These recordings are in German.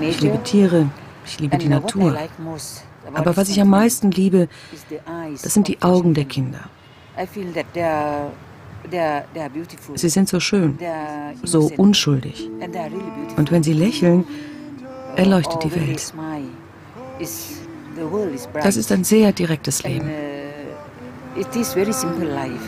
Ich liebe Tiere, ich liebe die Natur. Aber was ich am meisten liebe, das sind die Augen der Kinder. Sie sind so schön, so unschuldig. Und wenn sie lächeln, erleuchtet die Welt. Das ist ein sehr direktes Leben. It is very simple life.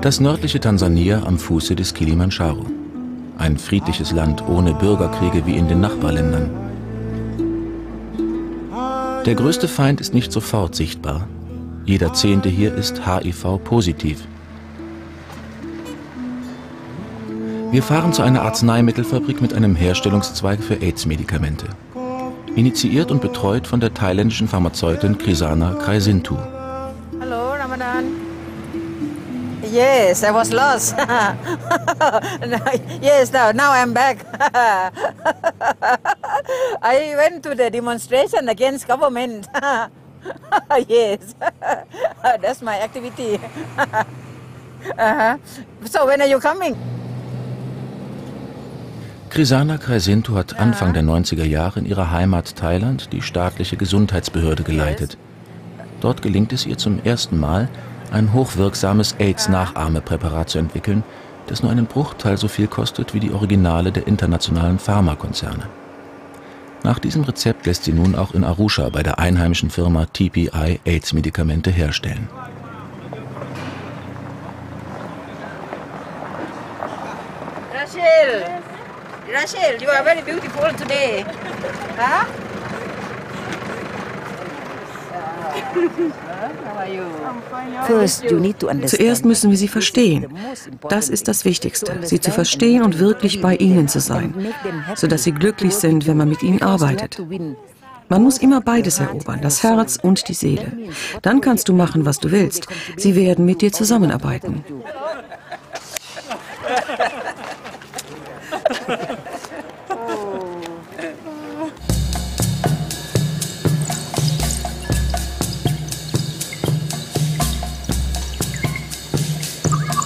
Das nördliche Tansania am Fuße des Kilimanjaro. Ein friedliches Land ohne Bürgerkriege wie in den Nachbarländern. Der größte Feind ist nicht sofort sichtbar. Jeder Zehnte hier ist HIV-positiv. Wir fahren zu einer Arzneimittelfabrik mit einem Herstellungszweig für AIDS-Medikamente. Initiiert und betreut von der thailändischen Pharmazeutin Krisana Kraisintu. Hallo, Ramadan. Yes, I was lost. yes, now, now I'm back. I went to the demonstration against government. yes, that's my activity. uh-huh. So when are you coming? Krisana Kreisintu hat Anfang der 90er Jahre in ihrer Heimat Thailand die staatliche Gesundheitsbehörde geleitet. Dort gelingt es ihr zum ersten Mal, ein hochwirksames AIDS-Nachahmepräparat zu entwickeln, das nur einen Bruchteil so viel kostet wie die Originale der internationalen Pharmakonzerne. Nach diesem Rezept lässt sie nun auch in Arusha bei der einheimischen Firma TPI AIDS-Medikamente herstellen. Rachel! Rachel, you are very beautiful today. Huh? Zuerst müssen wir sie verstehen. Das ist das Wichtigste, sie zu verstehen und wirklich bei ihnen zu sein, sodass sie glücklich sind, wenn man mit ihnen arbeitet. Man muss immer beides erobern, das Herz und die Seele. Dann kannst du machen, was du willst. Sie werden mit dir zusammenarbeiten.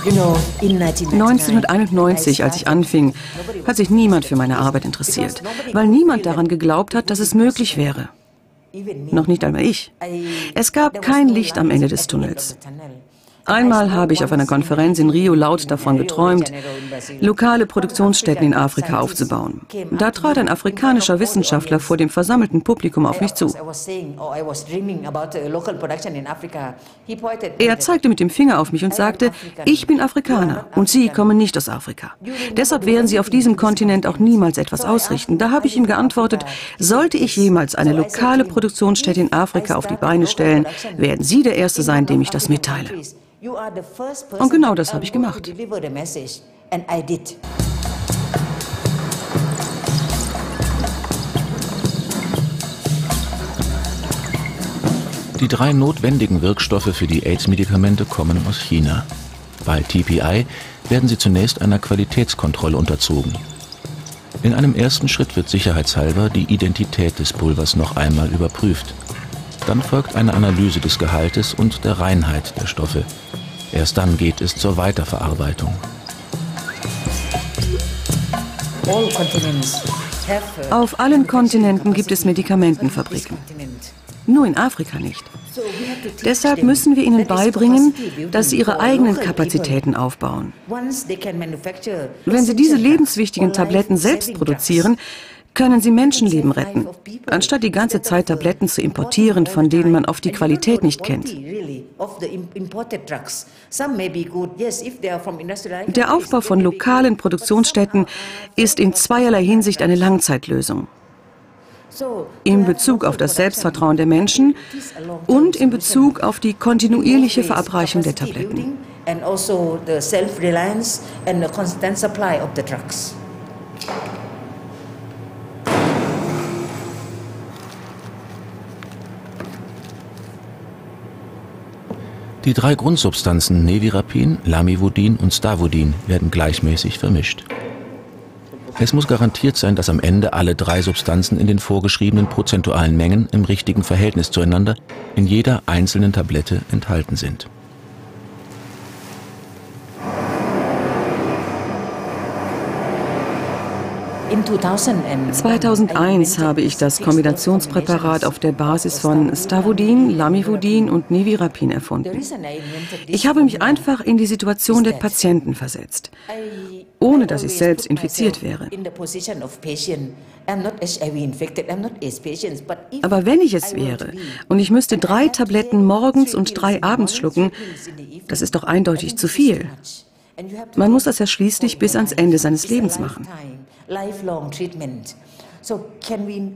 1991, als ich anfing, hat sich niemand für meine Arbeit interessiert, weil niemand daran geglaubt hat, dass es möglich wäre. Noch nicht einmal ich. Es gab kein Licht am Ende des Tunnels. Einmal habe ich auf einer Konferenz in Rio laut davon geträumt, lokale Produktionsstätten in Afrika aufzubauen. Da trat ein afrikanischer Wissenschaftler vor dem versammelten Publikum auf mich zu. Er zeigte mit dem Finger auf mich und sagte, ich bin Afrikaner und Sie kommen nicht aus Afrika. Deshalb werden Sie auf diesem Kontinent auch niemals etwas ausrichten. Da habe ich ihm geantwortet, sollte ich jemals eine lokale Produktionsstätte in Afrika auf die Beine stellen, werden Sie der Erste sein, dem ich das mitteile. Und genau das habe ich gemacht. Die drei notwendigen Wirkstoffe für die AIDS-Medikamente kommen aus China. Bei TPI werden sie zunächst einer Qualitätskontrolle unterzogen. In einem ersten Schritt wird sicherheitshalber die Identität des Pulvers noch einmal überprüft. Dann folgt eine Analyse des Gehaltes und der Reinheit der Stoffe. Erst dann geht es zur Weiterverarbeitung. Auf allen Kontinenten gibt es Medikamentenfabriken. Nur in Afrika nicht. Deshalb müssen wir ihnen beibringen, dass sie ihre eigenen Kapazitäten aufbauen. Wenn sie diese lebenswichtigen Tabletten selbst produzieren, können sie Menschenleben retten, anstatt die ganze Zeit Tabletten zu importieren, von denen man oft die Qualität nicht kennt. Der Aufbau von lokalen Produktionsstätten ist in zweierlei Hinsicht eine Langzeitlösung. In Bezug auf das Selbstvertrauen der Menschen und in Bezug auf die kontinuierliche Verabreichung der Tabletten. Die drei Grundsubstanzen Nevirapin, Lamivudin und Stavudin werden gleichmäßig vermischt. Es muss garantiert sein, dass am Ende alle drei Substanzen in den vorgeschriebenen prozentualen Mengen im richtigen Verhältnis zueinander in jeder einzelnen Tablette enthalten sind. 2001 habe ich das Kombinationspräparat auf der Basis von Stavudin, Lamivudin und Nevirapin erfunden. Ich habe mich einfach in die Situation der Patienten versetzt, ohne dass ich selbst infiziert wäre. Aber wenn ich es wäre und ich müsste drei Tabletten morgens und drei abends schlucken, das ist doch eindeutig zu viel. Man muss das ja schließlich bis ans Ende seines Lebens machen.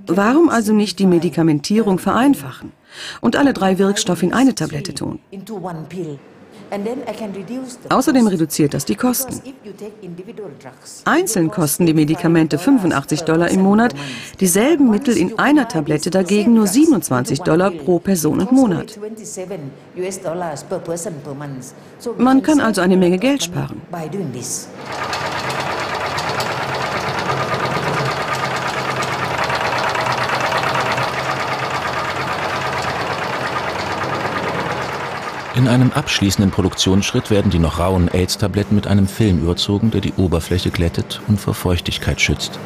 Warum also nicht die Medikamentierung vereinfachen und alle drei Wirkstoffe in eine Tablette tun? Außerdem reduziert das die Kosten. Einzeln kosten die Medikamente 85 Dollar im Monat, dieselben Mittel in einer Tablette dagegen nur 27 Dollar pro Person und Monat. Man kann also eine Menge Geld sparen. In einem abschließenden Produktionsschritt werden die noch rauen AIDS-Tabletten mit einem Film überzogen, der die Oberfläche glättet und vor Feuchtigkeit schützt.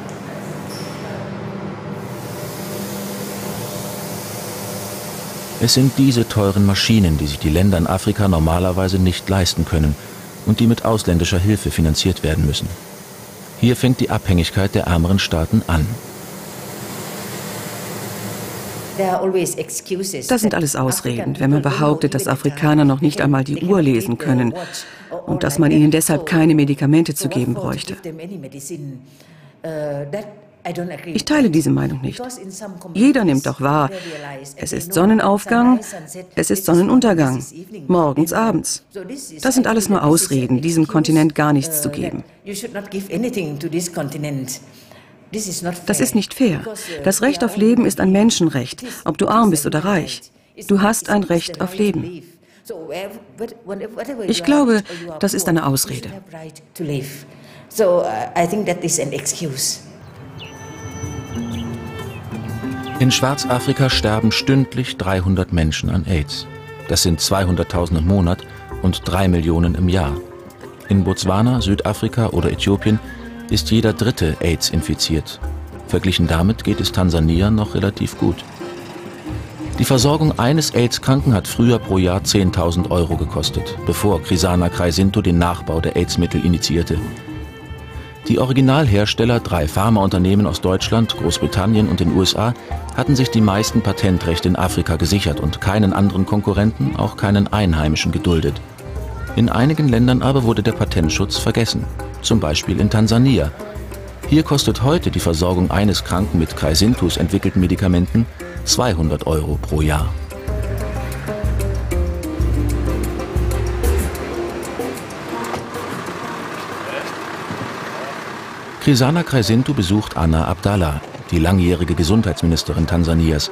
Es sind diese teuren Maschinen, die sich die Länder in Afrika normalerweise nicht leisten können und die mit ausländischer Hilfe finanziert werden müssen. Hier fängt die Abhängigkeit der ärmeren Staaten an. Das sind alles Ausreden, wenn man behauptet, dass Afrikaner noch nicht einmal die Uhr lesen können und dass man ihnen deshalb keine Medikamente zu geben bräuchte. Ich teile diese Meinung nicht. Jeder nimmt doch wahr, es ist Sonnenaufgang, es ist Sonnenuntergang, morgens, abends. Das sind alles nur Ausreden, diesem Kontinent gar nichts zu geben. Das ist nicht fair. Das Recht auf Leben ist ein Menschenrecht, ob du arm bist oder reich. Du hast ein Recht auf Leben. Ich glaube, das ist eine Ausrede. In Schwarzafrika sterben stündlich 300 Menschen an AIDS. Das sind 200.000 im Monat und 3 Millionen im Jahr. In Botswana, Südafrika oder Äthiopien ist jeder Dritte AIDS infiziert. Verglichen damit geht es Tansania noch relativ gut. Die Versorgung eines AIDS-Kranken hat früher pro Jahr 10.000 Euro gekostet, bevor Krisana Kreisinto den Nachbau der AIDS-Mittel initiierte. Die Originalhersteller, drei Pharmaunternehmen aus Deutschland, Großbritannien und den USA, hatten sich die meisten Patentrechte in Afrika gesichert und keinen anderen Konkurrenten, auch keinen Einheimischen geduldet. In einigen Ländern aber wurde der Patentschutz vergessen zum Beispiel in Tansania. Hier kostet heute die Versorgung eines Kranken mit Kreisintus entwickelten Medikamenten 200 Euro pro Jahr. Krisana Kreisintu besucht Anna Abdallah, die langjährige Gesundheitsministerin Tansanias.